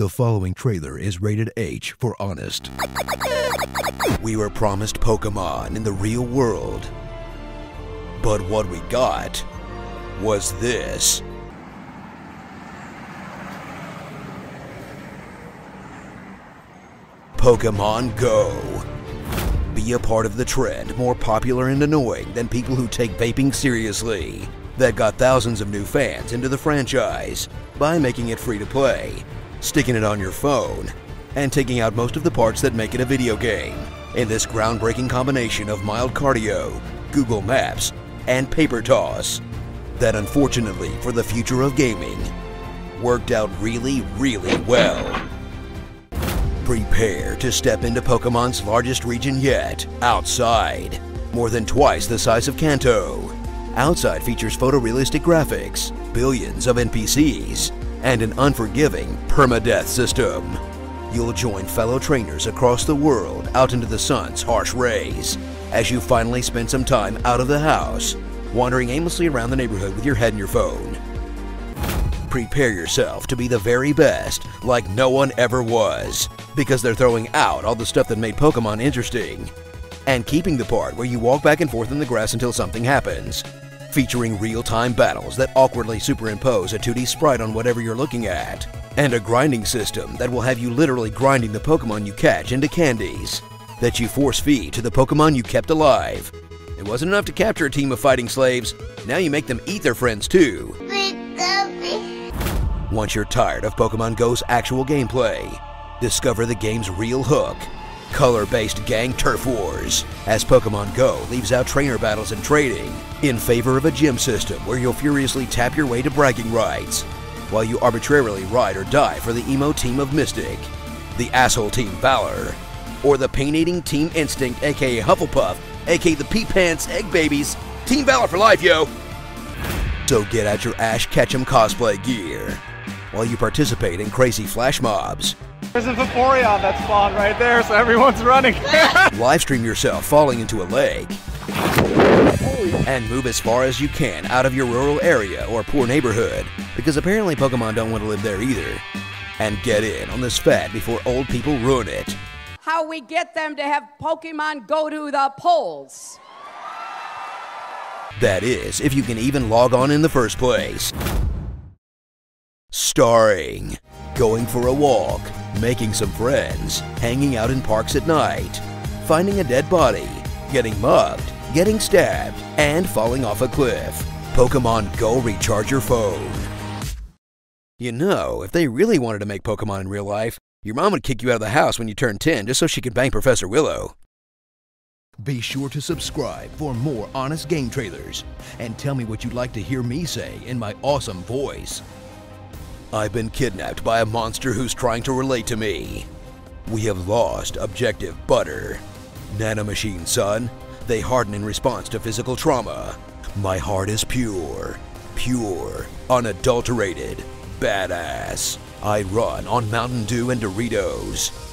The following trailer is rated H for honest. We were promised Pokemon in the real world. But what we got was this. Pokemon Go. Be a part of the trend, more popular and annoying than people who take vaping seriously. That got thousands of new fans into the franchise by making it free to play, sticking it on your phone, and taking out most of the parts that make it a video game. In this groundbreaking combination of mild cardio, Google Maps, and paper toss, that unfortunately for the future of gaming, worked out really, really well. Prepare to step into Pokemon's largest region yet, outside. More than twice the size of Kanto. Outside features photorealistic graphics, billions of NPCs, and an unforgiving permadeath system. You'll join fellow trainers across the world out into the sun's harsh rays as you finally spend some time out of the house, wandering aimlessly around the neighborhood with your head in your phone. Prepare yourself to be the very best, like no one ever was, because they're throwing out all the stuff that made Pokemon interesting, and keeping the part where you walk back and forth in the grass until something happens, featuring real-time battles that awkwardly superimpose a 2D sprite on whatever you're looking at, and a grinding system that will have you literally grinding the Pokemon you catch into candies that you force feed to the Pokemon you kept alive. It wasn't enough to capture a team of fighting slaves, now you make them eat their friends too. Once you're tired of Pokemon Go's actual gameplay, discover the game's real hook color-based gang turf wars as Pokemon Go leaves out trainer battles and trading in favor of a gym system where you'll furiously tap your way to bragging rights while you arbitrarily ride or die for the emo team of Mystic, the asshole team Valor, or the pain-eating team Instinct aka Hufflepuff, aka the Pea Pants Egg Babies, Team Valor for life, yo! So get out your Ash Ketchum cosplay gear while you participate in crazy flash mobs there's a Vaporeon that spawned right there, so everyone's running. Livestream yourself falling into a lake. And move as far as you can out of your rural area or poor neighborhood, because apparently Pokemon don't want to live there either. And get in on this fad before old people ruin it. How we get them to have Pokemon go to the polls. That is, if you can even log on in the first place. Starring Going for a walk, making some friends, hanging out in parks at night, finding a dead body, getting mugged, getting stabbed, and falling off a cliff. Pokemon Go recharge your phone. You know, if they really wanted to make Pokemon in real life, your mom would kick you out of the house when you turn 10 just so she could bang Professor Willow. Be sure to subscribe for more honest game trailers and tell me what you'd like to hear me say in my awesome voice. I've been kidnapped by a monster who's trying to relate to me. We have lost Objective Butter. Nanomachine, son. They harden in response to physical trauma. My heart is pure. Pure. Unadulterated. Badass. I run on Mountain Dew and Doritos.